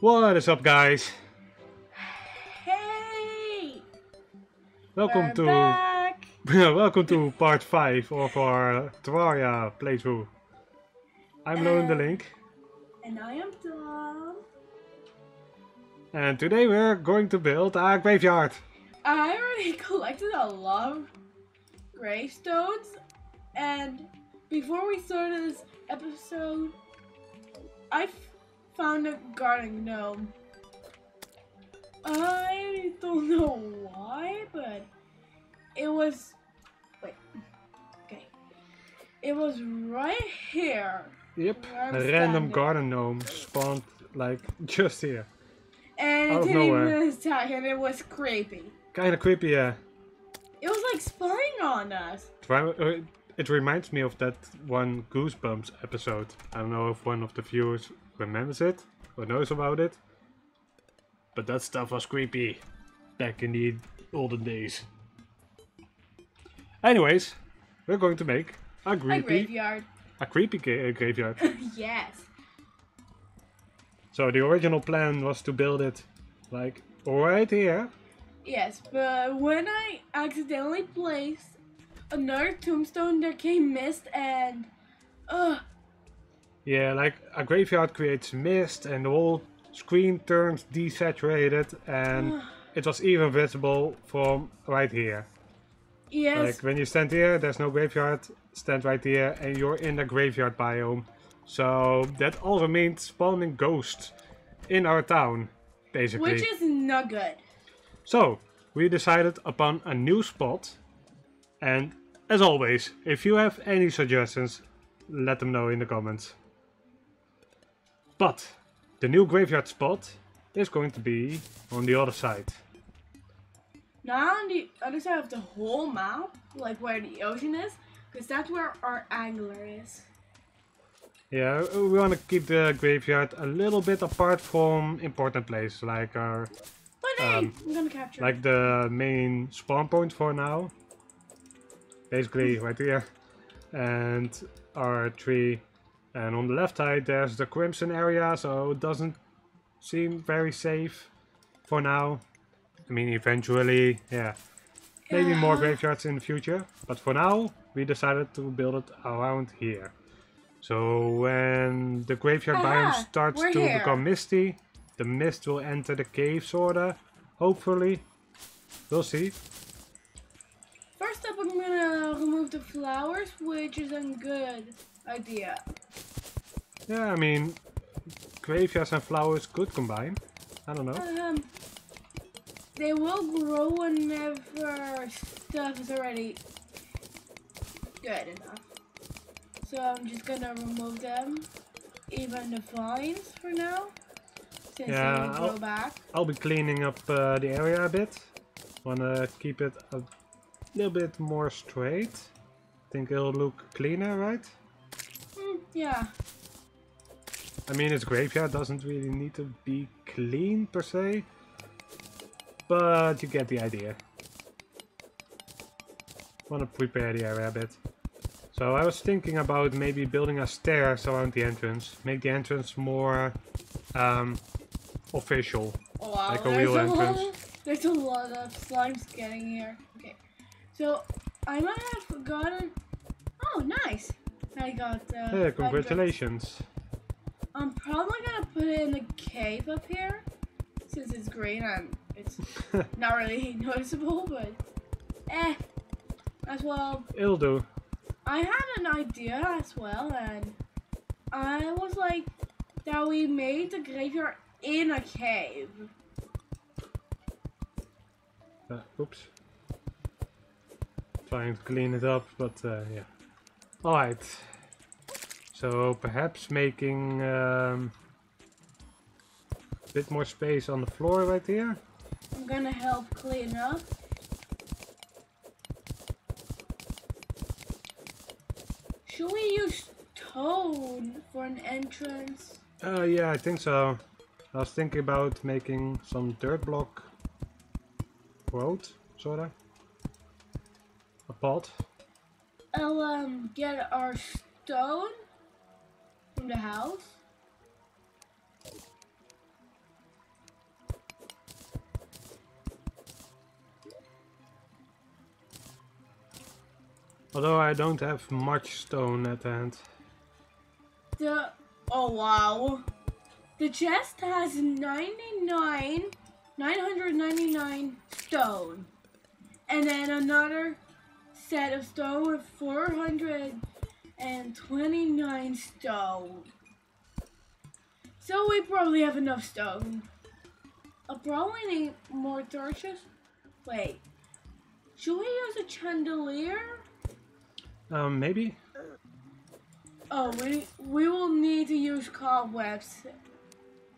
What is up, guys? Hey! Welcome we're to back. welcome to part five of our Terraria playthrough. I'm Lolindirlink, And I am Dawn. and today we're going to build a graveyard. I already collected a lot of gravestones, and before we started this episode, I found a garden gnome. I don't know why, but it was. Wait. Okay. It was right here. Yep, a random standing. garden gnome spawned like just here. And Out it didn't even attack, and it was creepy. Kinda creepy, yeah. It was like spying on us. Uh, It reminds me of that one Goosebumps episode. I don't know if one of the viewers remembers it or knows about it. But that stuff was creepy back in the olden days. Anyways, we're going to make a A creepy, graveyard. a creepy graveyard. yes. so the original plan was to build it like right here. Yes, but when I accidentally placed another tombstone, there came mist and. Ugh. Yeah, like a graveyard creates mist and the whole screen turns desaturated and it was even visible from right here. Yes. Like when you stand here, there's no graveyard, stand right here and you're in the graveyard biome. So that also means spawning ghosts in our town, basically. which is not good. So, we decided upon a new spot. And as always, if you have any suggestions, let them know in the comments. But the new graveyard spot is going to be on the other side. Not on the other side of the whole map, like where the ocean is, because that's where our angler is. Yeah, we want to keep the graveyard a little bit apart from important places like our But hey, Um, I'm gonna capture like the main spawn point for now. Basically right here. And our tree. And on the left side there's the crimson area, so it doesn't seem very safe for now. I mean eventually, yeah. Maybe more graveyards in the future. But for now we decided to build it around here. So when the graveyard biome starts to here. become misty, the mist will enter the cave sorta. Hopefully. We'll see. First up, I'm gonna remove the flowers, which is a good idea. Yeah, I mean, graveyards and flowers could combine. I don't know. Um, they will grow whenever stuff is already good enough. So I'm just gonna remove them, even the vines for now, since Yeah, they will grow I'll- back. I'll be cleaning up uh, the area a bit. Wanna keep it a little bit more straight. I think it'll look cleaner, right? Yeah, I mean, it's graveyard, doesn't really need to be clean per se. But you get the idea. Want to prepare the area a bit. So I was thinking about maybe building a stairs around the entrance. Make the entrance more um, official. wow, Like a there's real a entrance. of, there's a lot of slimes getting here. Okay, so I might have forgotten. Oh, nice! I got. Uh, Hey, entrance. congratulations. I'm probably gonna put it in the cave up here, since it's green and it's not really noticeable, but eh, as well. It'll do. I had an idea as well, and I was like that we made the graveyard in a cave. Uh, oops. Trying to clean it up, but uh, yeah. Alright. So perhaps making um, a bit more space on the floor right here. I'm gonna help clean up. Should we use stone for an entrance? Uh, yeah, I think so. I was thinking about making some dirt block road, sorta. A pot. I'll um, get our stone from the house. Although I don't have much stone at hand. The oh wow. The chest has 99 999 stone. And then another set of stone with 429 stone. So we probably have enough stone. I'll probably need more torches. Wait. Should we use a chandelier? Um, maybe? Oh, we we will need to use cobwebs,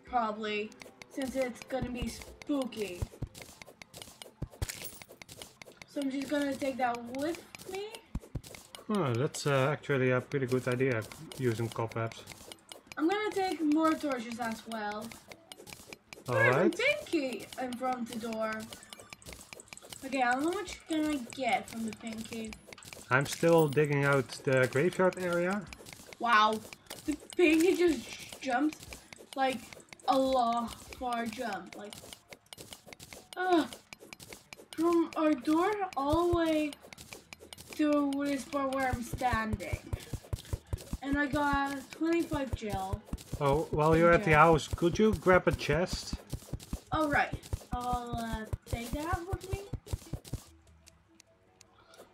probably, since it's gonna be spooky. So I'm just gonna take that with me. Oh, that's uh, actually a pretty good idea, using cobwebs. I'm gonna take more torches as well. Alright. pinky in front of the door. Okay, how much can I get from the pinky? I'm still digging out the graveyard area. Wow, the pinky just jumped like a long far jump. Like, uh, from our door all the way to this part where I'm standing. And I got 25 gel. Oh, while you're at the house, could you grab a chest? All right, I'll uh, take that with me.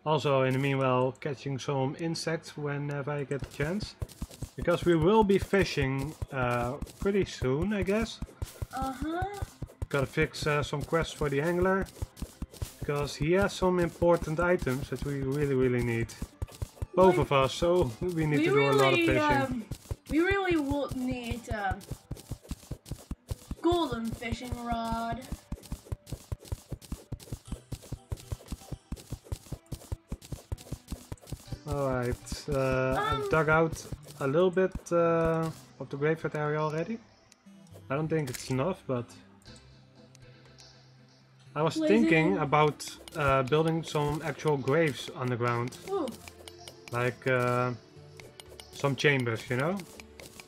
Also, in the meanwhile, catching some insects whenever I get the chance. Because we will be fishing uh, pretty soon, I guess. Uh huh. Gotta fix uh, some quests for the angler. Because he has some important items that we really, really need. Both Like- of us, so we need we to do a lot of fishing. um, we really would need um, golden fishing rod. Alright, uh, Um, I've dug out a little bit uh, of the graveyard area already. I don't think it's enough, but... I was thinking about uh, building some actual graves underground. Ooh, Like uh, some chambers, you know?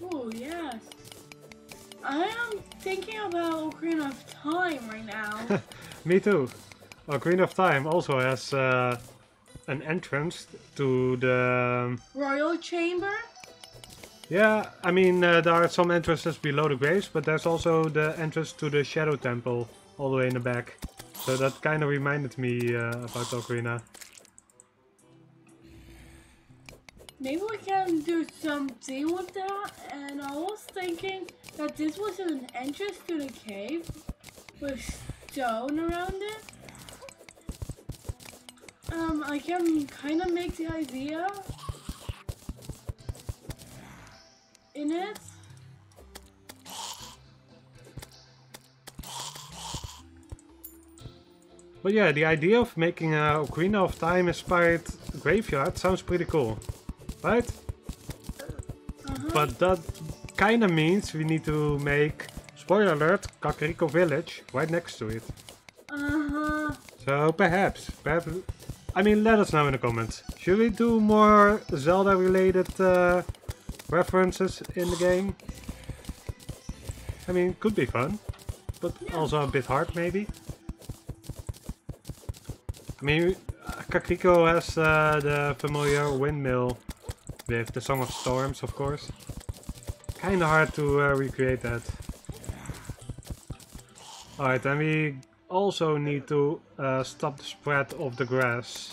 Oh, yes. I am thinking about Ocarina of Time right now. Me too. Ocarina of Time also has uh, an entrance to the... Royal Chamber? Yeah, I mean, uh, there are some entrances below the graves, but there's also the entrance to the Shadow Temple all the way in the back. So that kind of reminded me uh, about Ocarina. Maybe we can do something with that. And I was thinking that this was an entrance to the cave with stone around it. Um, I can kind of make the idea in it. But yeah, the idea of making a Ocarina of Time inspired graveyard sounds pretty cool, right? Uh-huh. But that kind of means we need to make, spoiler alert, Kakariko Village right next to it. Uh-huh. So perhaps, perhaps, I mean, let us know in the comments. Should we do more Zelda-related uh, references in the game? I mean, could be fun, but Yeah. also a bit hard maybe. I mean, uh, Kakariko has uh, the familiar windmill with the Song of Storms, of course. Kinda hard to uh, recreate that. Alright, and we also need to uh, stop the spread of the grass.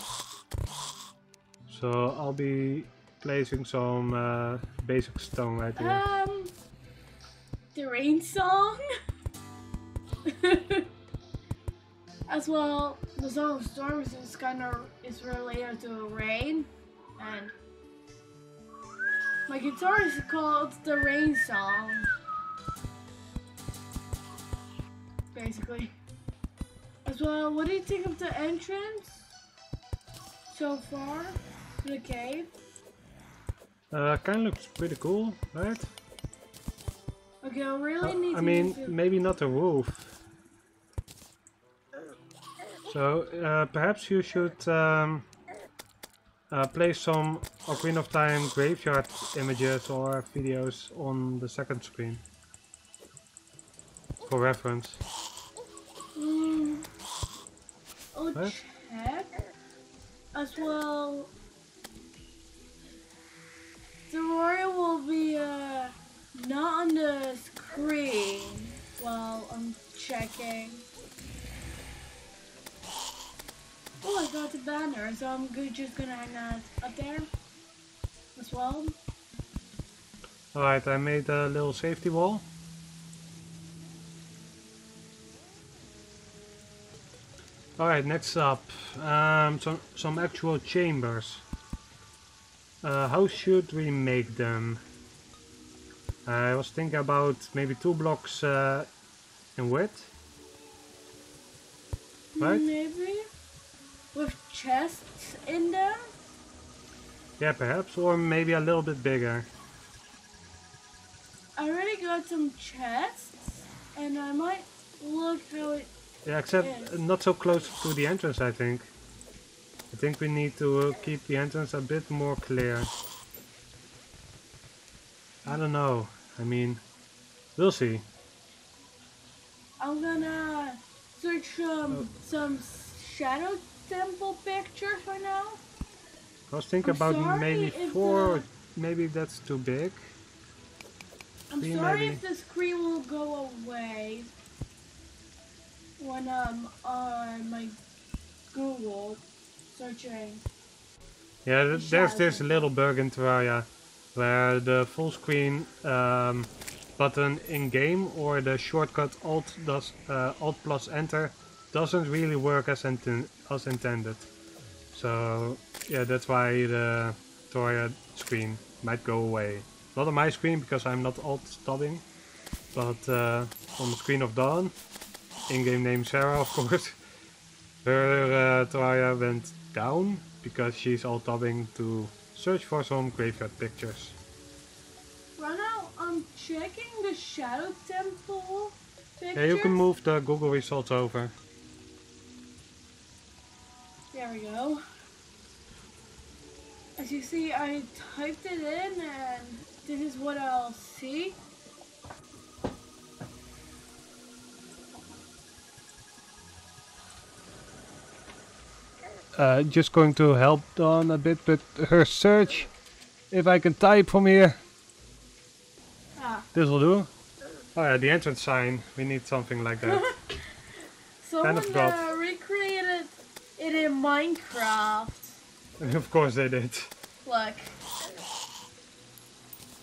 So I'll be placing some uh, basic stone right here. Um, the rain song. As well, the song of storms is kind of is related to rain, and my guitar is called the rain song. Basically. As well, what do you think of the entrance so far to the cave? Uh, kind of looks pretty cool, right? Okay, I really Uh, need I mean, maybe not the roof. So uh, perhaps you should um, uh, place some Ocarina of Time graveyard images or videos on the second screen for reference. Mm, I'll check. As well, Terraria will be uh, not on the screen while I'm checking. Oh, I got the banner, so I'm good, just gonna hang out up there as well. Alright, I made a little safety wall. Alright, next up, um, some, some actual chambers. Uh, how should we make them? I was thinking about maybe two blocks uh, in width. Right? Maybe with chests in them. Yeah, perhaps, or maybe a little bit bigger. I already got some chests, and I might look how it. Yeah, except Yes. not so close to the entrance, I think. I think we need to keep the entrance a bit more clear. I don't know. I mean, we'll see. I'm gonna search um, Oh. some shadow temple pictures for now. I was thinking I'm about maybe four. the- Maybe that's too big. I'm Three, sorry maybe. if the screen will go away when I'm on my Google searching. Yeah, th- there's this little bug in Terraria where the full screen um, button in game or the shortcut Alt does uh, Alt plus Enter doesn't really work as, inten- as intended. So yeah, that's why the Terraria screen might go away. Not on my screen because I'm not Alt tabbing, but uh, on the screen of Dawn, in-game name Sarah of course, her uh, Terraria went down because she's alt tabbing to search for some graveyard pictures. Right now, I'm checking the shadow temple pictures. Yeah, you can move the Google results over. There we go. As you see, I typed it in and this is what I'll see. Uh, just going to help Dawn a bit with her search. If I can type from here, Ah, this will do. Oh yeah, the entrance sign. We need something like that. someone forgot. In Minecraft. of course they did. Look.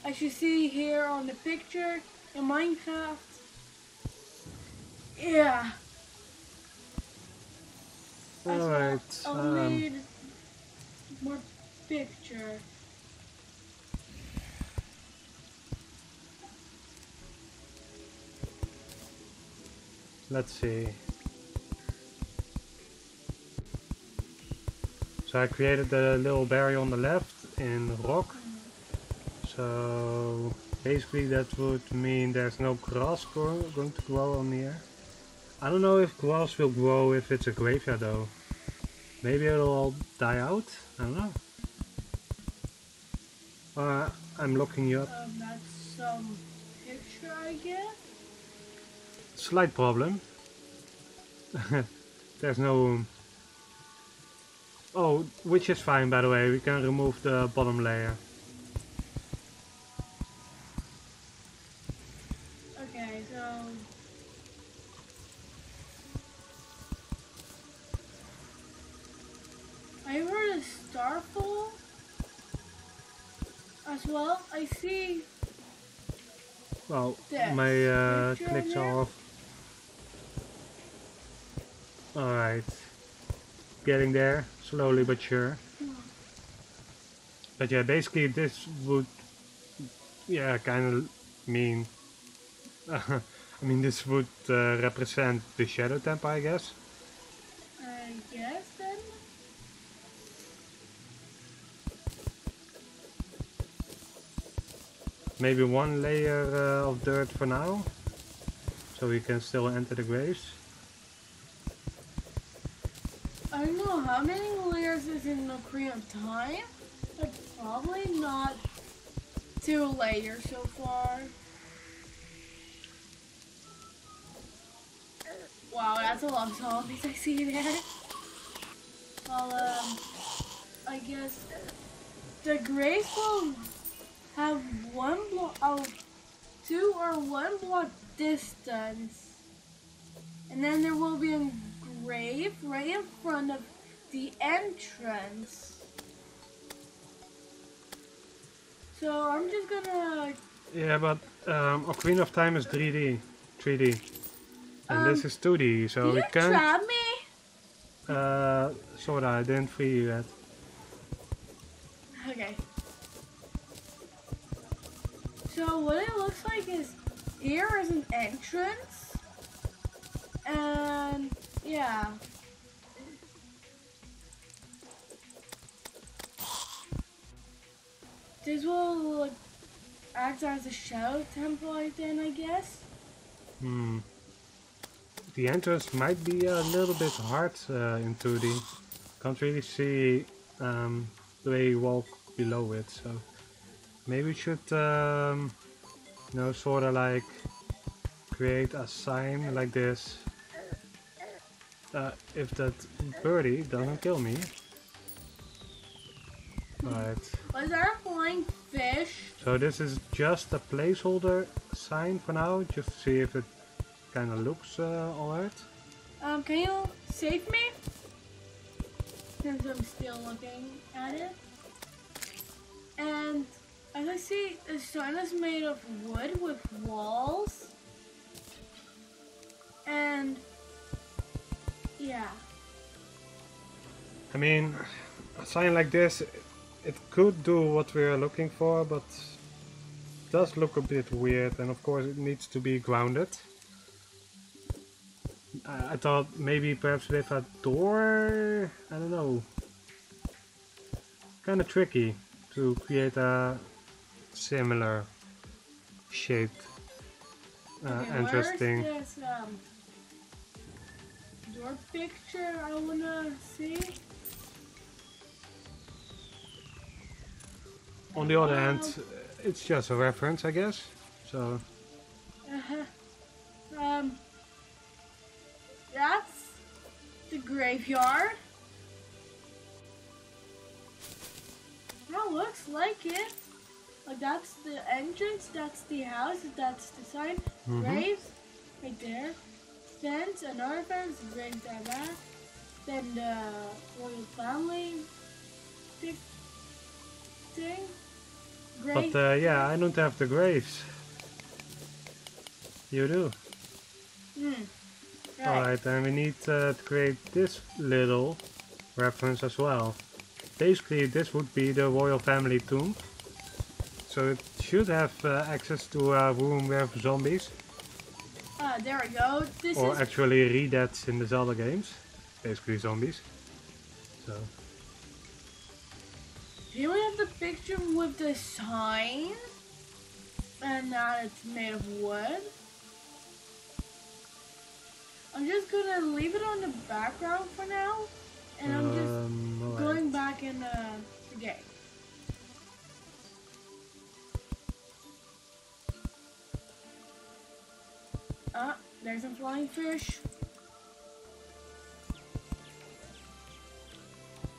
As you see here on the picture in Minecraft. Yeah. Well, Alright. I'll Um, need more picture. let's see. So I created the little barrier on the left in rock. So basically that would mean there's no grass going to grow on here. I don't know if grass will grow if it's a graveyard though. Maybe it'll all die out? I don't know. Uh, I'm looking you up. Um, that's some picture, I get? Slight problem. there's no... Oh, which is fine by the way, we can remove the bottom layer. Okay, so I heard a starfall as well. I see. Well, That's my uh, clicks are off. Alright. Getting there, slowly but sure. But yeah, basically this would, yeah, kind of mean, I mean this would uh, represent the Shadow Temple, I guess. I guess then. Maybe one layer uh, of dirt for now, so we can still enter the graves. I don't know how many layers is in the Ocarina time, probably not two layers so far. Wow, that's a lot of zombies I see there. Well, um, I guess the graves have one block, oh, two or one block distance. And then there will be a grave right in front of the entrance. So I'm just gonna. Yeah, but um, Ocarina of Time is 3D, 3D, and this Um, is 2D, so we you can't. trap me? Uh, sorta, I didn't free you yet. Okay. So what it looks like is here is an entrance, and yeah. This will like, act as a shadow temple, I think, I guess. Hmm. The entrance might be a little bit hard uh, in 2D. Can't really see um, the way you walk below it, so maybe we should, um, you know, sort of like create a sign like this. Uh, if that birdie doesn't kill me. Right. Was there a flying fish? So this is just a placeholder sign for now, just to see if it kind of looks uh, alright. Um, can you save me? Since I'm still looking at it. And as I see, the sign is made of wood with walls. And yeah. I mean, a sign like this, it could do what we're looking for, but it does look a bit weird, and of course it needs to be grounded. I, I thought maybe perhaps with a door, I don't know. Kind of tricky to create a similar shaped uh, Okay, entrance where's this um door picture I wanna see? On the other hand, it's just a reference, I guess. So Uh-huh. Um, that's the graveyard. That looks like it. Like that's the entrance, that's the house, that's the sign. Mhm. Graves, right there. Fence, another fence, graves that. Then the royal family thing. Grave. But uh, yeah, I don't have the graves. You do. Hmm. Right. Alright, and we need uh, to create this little reference as well. Basically, this would be the royal family tomb. So it should have uh, access to a room with zombies. Ah, there we go. This Or is actually redeads in the Zelda games. Basically zombies. So, Here we have the picture with the sign. And now it's made of wood. I'm just gonna leave it on the background for now. And I'm just um, going back in uh, the game. Ah, there's a flying fish.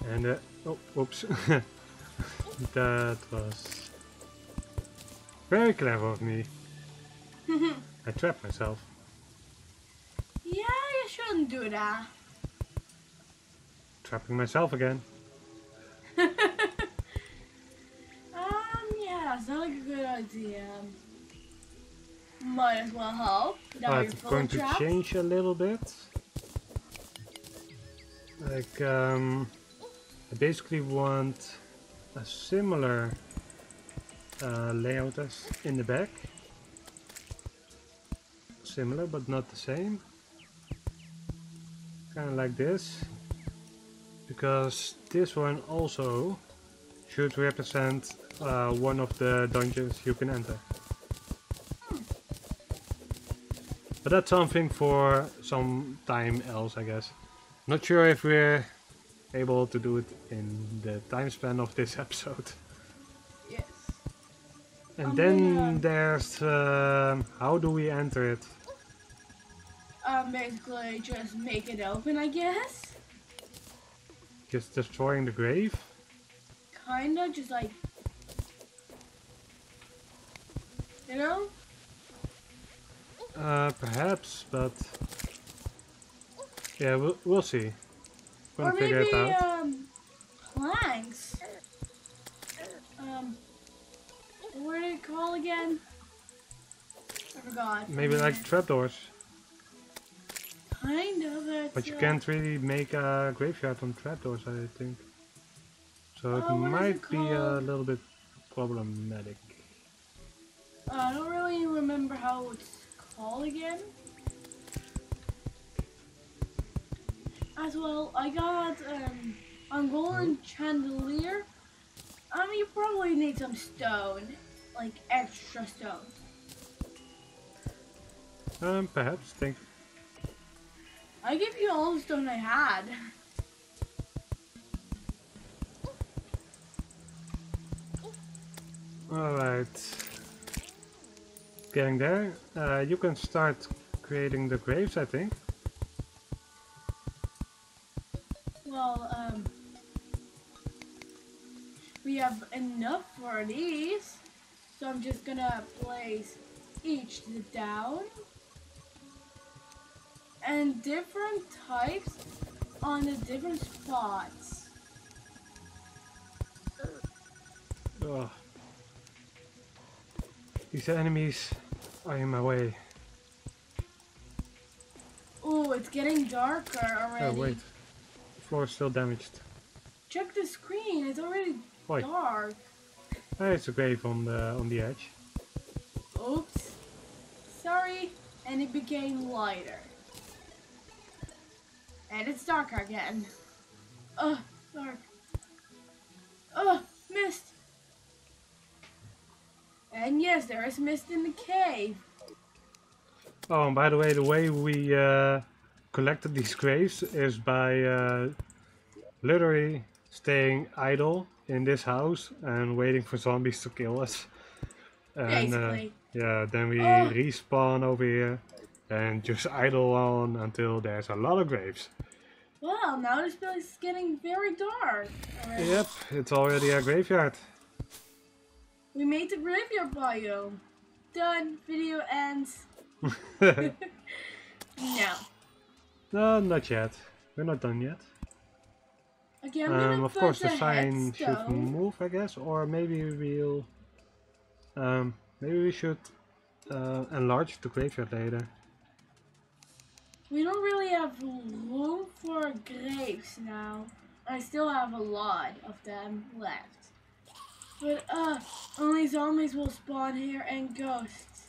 And uh, oh, whoops. that was very clever of me. I trapped myself. Yeah, you shouldn't do that. Trapping myself again. um, yeah, it's not a good idea. Might as well help. Now Right, I'm going to change a little bit. Like, um, I basically want a similar uh, layout as in the back. Similar, but not the same. Kind of like this. Because this one also should represent uh, one of the dungeons you can enter. But that's something for some time else, I guess. Not sure if we're able to do it in the time span of this episode. Yes. And I'm then there's um, how do we enter it? Um, basically just make it open, I guess. Just destroying the grave? Kinda, just like You know? Uh, perhaps, but yeah, we'll we'll see. Or figure maybe it out. um planks. Um what did you call again? I forgot. Maybe like trapdoors, kind of but you uh, can't really make a graveyard on trapdoors, I think. So it what is it might be a little bit problematic. uh, I don't really remember how it's called again. As well, I got um, a golden chandelier. Um, you probably need some stone, like extra stone. Um, perhaps. Think. I give you all the stone I had. All right. Getting there. Uh, you can start creating the graves, I think. Well, um, we have enough for these, so I'm just gonna place each down and different types on the different spots. Ugh. These enemies are in my way. Oh, it's getting darker already. Oh wait, floor is still damaged. Check the screen; it's already Oi. dark. Ah, it's a grave on the on the edge. Oops. Sorry, and it became lighter. And it's darker again. Ugh, dark. Ugh, mist. And yes, there is mist in the cave. Oh, and by the way, the way we uh, collected these graves is by uh, literally staying idle in this house and waiting for zombies to kill us. And uh, Basically. yeah, then we Oh. respawn over here and just idle on until there's a lot of graves. Wow, now this place is getting very dark. already. Yep, it's already a graveyard. We made the graveyard biome. Done. Video ends. No. No, not yet. We're not done yet. Okay, Um, of course, the the sign should move, I guess, or maybe we'll. Um, maybe we should uh, enlarge the graveyard later. We don't really have room for graves now. I still have a lot of them left. But uh, only zombies will spawn here and ghosts.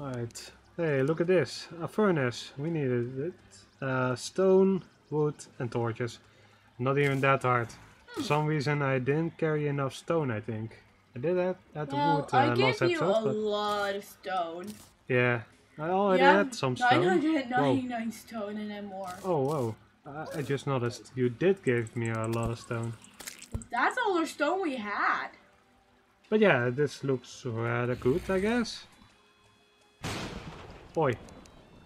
Alright. Hey, look at this. A furnace. We needed it. Uh, stone, wood, and torches. Not even that hard. For some reason, I didn't carry enough stone, I think. I did that at the Well, wood uh, I last gave you episode, a but lot of stone. yeah. I already Yeah, had some stone. 999 stone and then more. Oh, whoa. I, I just noticed you did give me a lot of stone. That's all the stone we had. But yeah, this looks rather good, I guess. Oi,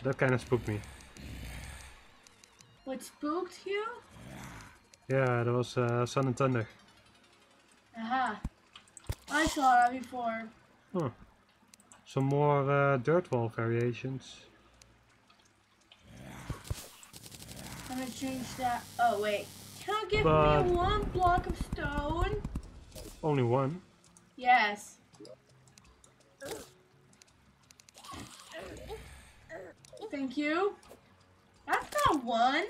that kind of spooked me. What spooked you? Yeah, that was uh, Sun and Thunder. Aha. I saw that before. Huh. Some more uh, dirt wall variations. I'm gonna change that. Oh, wait. Can you give But- me one block of stone? Only one. Yes. Thank you. That's not one.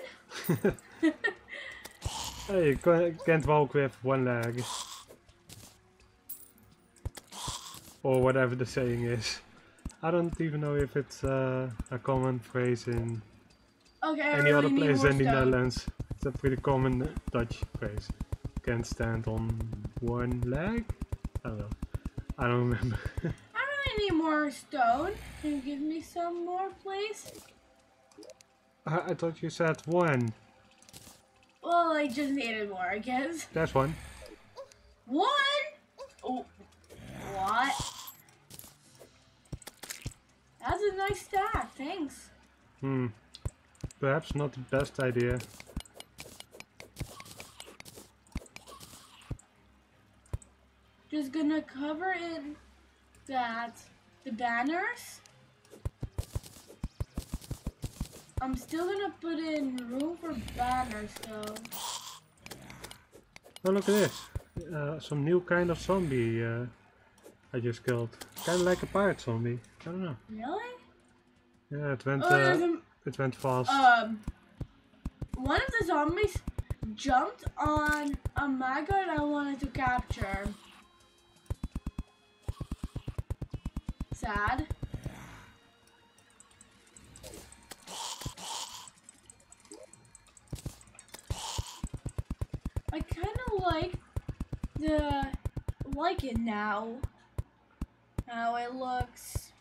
Hey, you can't walk with one leg. Or whatever the saying is. I don't even know if it's uh, a common phrase in Okay, any really other place in the. Netherlands. It's a pretty common Dutch phrase. Can't stand on one leg? I don't know. I don't remember. Need more stone. Can you give me some more, please? I, I thought you said one. Well, I just needed more, I guess. That's one. One? Oh, what? That's a nice stack, thanks. Hmm. Perhaps not the best idea. Just gonna cover it that the banners. I'm still gonna put in room for banners though. Oh, look at this. Uh, some new kind of zombie uh, I just killed. Kind of like a pirate zombie. I don't know. Really? Yeah, it went, Oh, uh, a, it went fast. um, one of the zombies jumped on a maggot I wanted to capture. Sad. I kind of like the like it now. How it looks.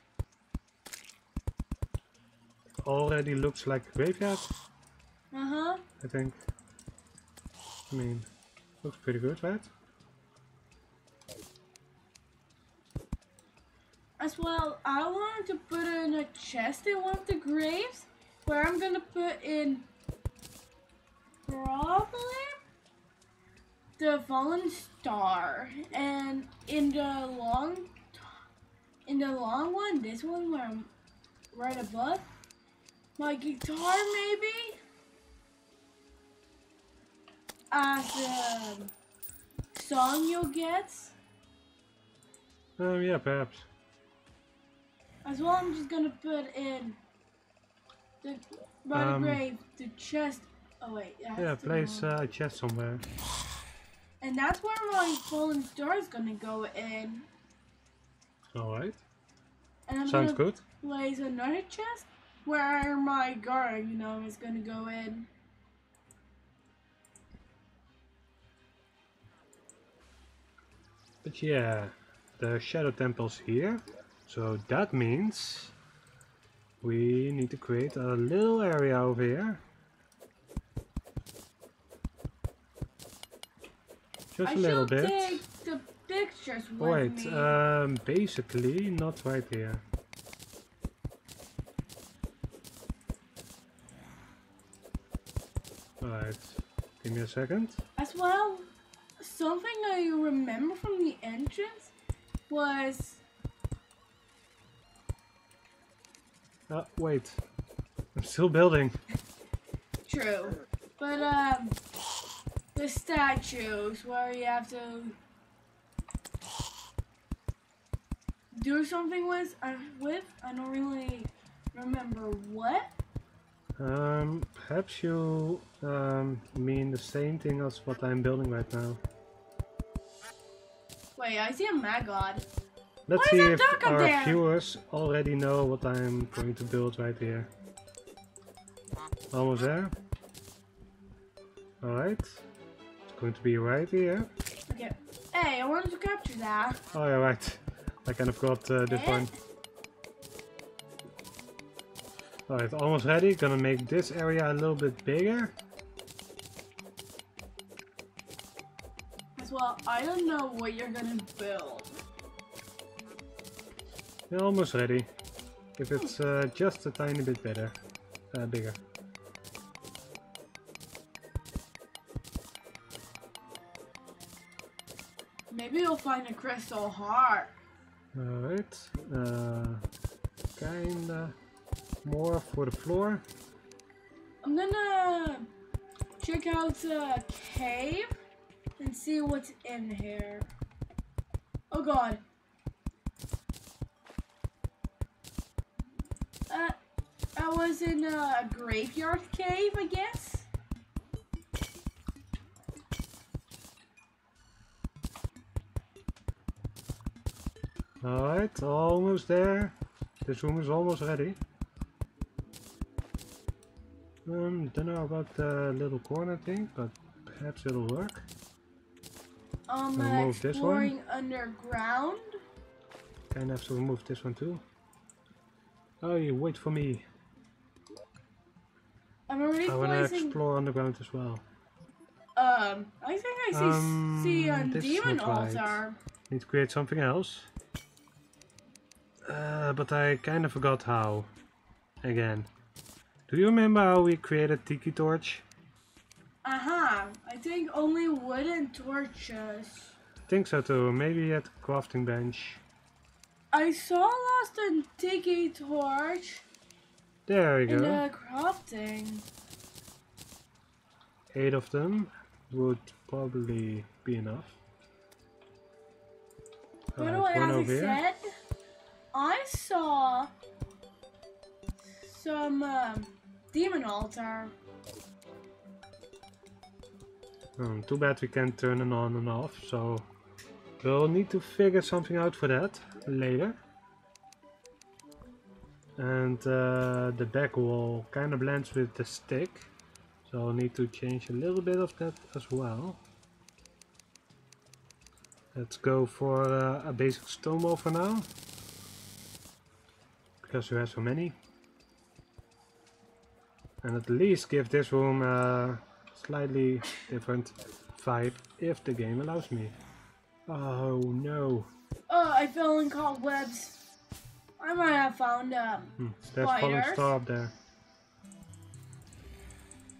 Already looks like a graveyard, Uh huh. I think. I mean, looks pretty good, right? As well, I wanted to put in a chest in one of the graves where I'm gonna put in probably the fallen star. And in the long in the long one this one where I'm right above my guitar maybe? As the song you'll get. Um, yeah, perhaps. As well, I'm just gonna put in the by the Um, grave, the chest. Oh wait, Yeah, place uh, a chest somewhere. and that's where my fallen star is gonna go in. Alright. And I'm Sounds good. place another chest where my guard, you know, is gonna go in. But yeah, the shadow temple's here. So that means we need to create a little area over here. Just I a little bit. take the pictures with Wait, me. um, basically not right here. Alright, give me a second. As well, something I remember from the entrance was Uh, wait. I'm still building. True. But um the statues where you have to do something with uh, with I don't really remember what. Um, perhaps you um, mean the same thing as what I'm building right now. Wait, I see a maggot. Let's see if our there? viewers already know what I'm going to build right here. Almost there. Alright. It's going to be right here. Okay. Hey, I wanted to capture that. Oh yeah, right. I kind of got uh, this Eh? one. Alright, almost ready. Gonna make this area a little bit bigger. As well, I don't know what you're gonna build. Yeah, almost ready. If it's uh, just a tiny bit better, uh, bigger. Maybe you'll find a crystal heart. Alright, uh, kinda more for the floor. I'm gonna check out the cave and see what's in here. Oh god. Uh, I was in a graveyard cave, I guess. Alright, almost there. This room is almost ready. Um, don't know about the little corner thing, but perhaps it'll work. I'm uh, Remove this one. underground. Kinda have to remove this one too. Oh, you wait for me. I'm already I wanna explore underground as well. Um, I think I see Um, see a demon right. altar. Need to create something else. Uh, but I kinda forgot how. Again. Do you remember how we created Tiki Torch? Uh huh. I think only wooden torches. I think so too. Maybe at crafting bench. I saw last a tiki torch There we go. the crafting. Eight of them would probably be enough. By the Alright, way, as I said, I saw some um, demon altar. Hmm, too bad we can't turn it on and off, so we'll need to figure something out for that later. And uh, the back wall kind of blends with the stick, so I'll need to change a little bit of that as well. Let's go for uh, a basic stone wall for now, because we have so many. And at least give this room a slightly different vibe if the game allows me. Oh no. Oh, I fell in cobwebs. I might have found um. Hmm, there's Spiders. star up there.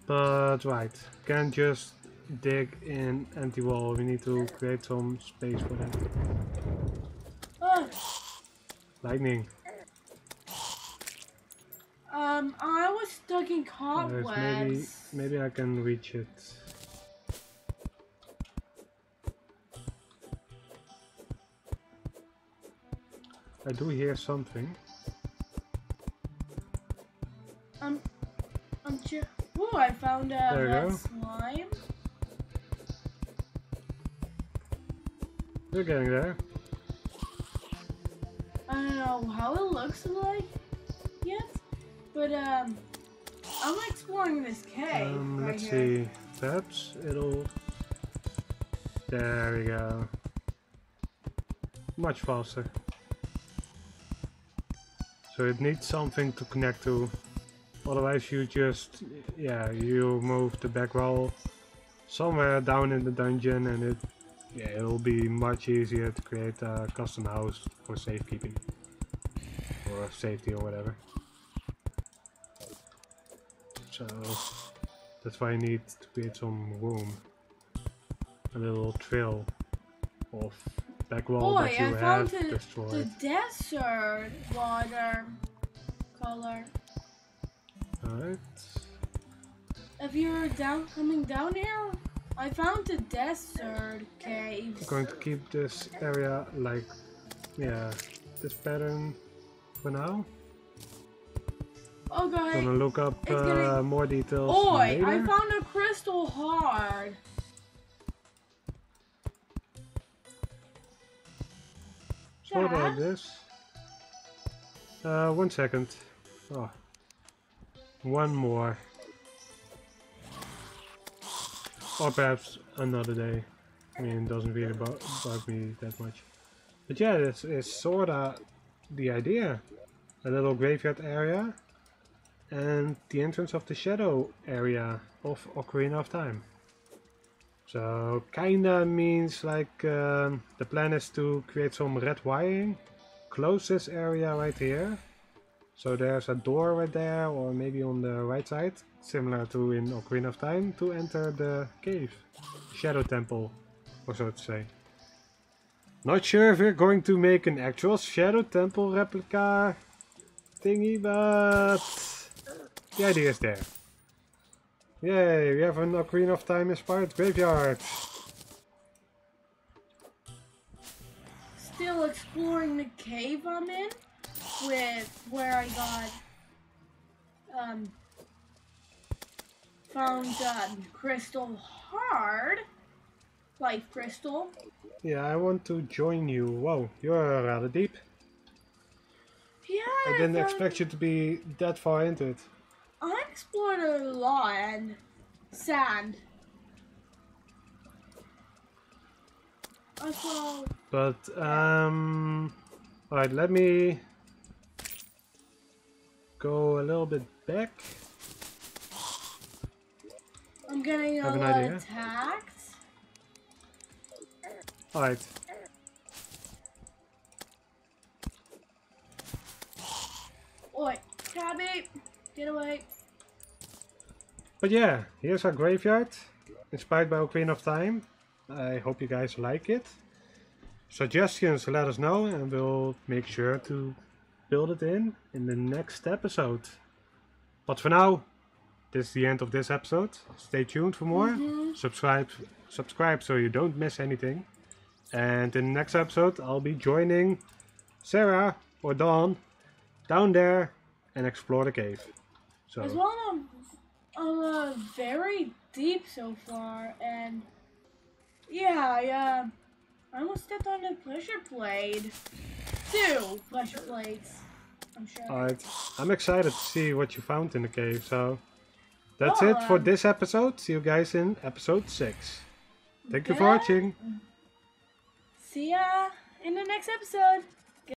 But right, can't just dig in empty wall. We need to create some space for that. Oh, Lightning. um, I was stuck in cobwebs. maybe maybe I can reach it. I do hear something. I'm, I'm ju- Oh, I found a There you red go. slime. We're getting there. I don't know how it looks like yet, but um, I'm exploring this cave Um, right let's here. see. Perhaps it'll. There we go. Much faster. It needs something to connect to. Otherwise, you just yeah you move the back wall somewhere down in the dungeon, and it yeah it'll be much easier to create a custom house for safekeeping or safety or whatever. So that's why I need to create some room. A little trail of back wall Boy, that you I found have the, the destroyed. desert water color. Alright. If you're down coming down here, I found the desert caves. I'm going to keep this area like, yeah, this pattern for now. Okay. Gonna look up uh, more details Oi, later. I found a crystal heart. Sort of this. Uh, one second. Oh. One more. Or perhaps another day. I mean, it doesn't really bu bug me that much. But yeah, this is sorta the idea. A little graveyard area. And the entrance of the shadow area of Ocarina of Time. So kinda means like um, the plan is to create some red wiring, close this area right here. So there's a door right there, or maybe on the right side, similar to in Ocarina of Time, to enter the cave, Shadow Temple, or so to say. Not sure if we're going to make an actual Shadow Temple replica thingy, but the idea is there. Yay, we have an Ocarina of Time inspired graveyard. Still exploring the cave I'm in with where I got um found um, crystal hard life crystal. Yeah, I want to join you. Whoa, you're rather deep. Yeah, I didn't expect you to be that far into it. I explored a lot and sand. I saw But, um... Alright, let me... Go a little bit back. I'm getting a Have an lot idea? attacked. Alright. Oi, Tabby, get away. But yeah, here's our graveyard. Inspired by Ocarina of Time. I hope you guys like it. suggestions, let us know and we'll make sure to build it in in the next episode. But for now, this is the end of this episode. Stay tuned for more. Mhm. Subscribe, subscribe so you don't miss anything. And in the next episode, I'll be joining Sarah or Dawn down there and explore the cave. So. Uh, very deep so far, and yeah, I, uh, I almost stepped on the pressure plate. Two pressure plates. I'm sure. Alright, I'm excited to see what you found in the cave, so that's Well, it for um, this episode. See you guys in episode 6. Thank you for watching. See ya in the next episode.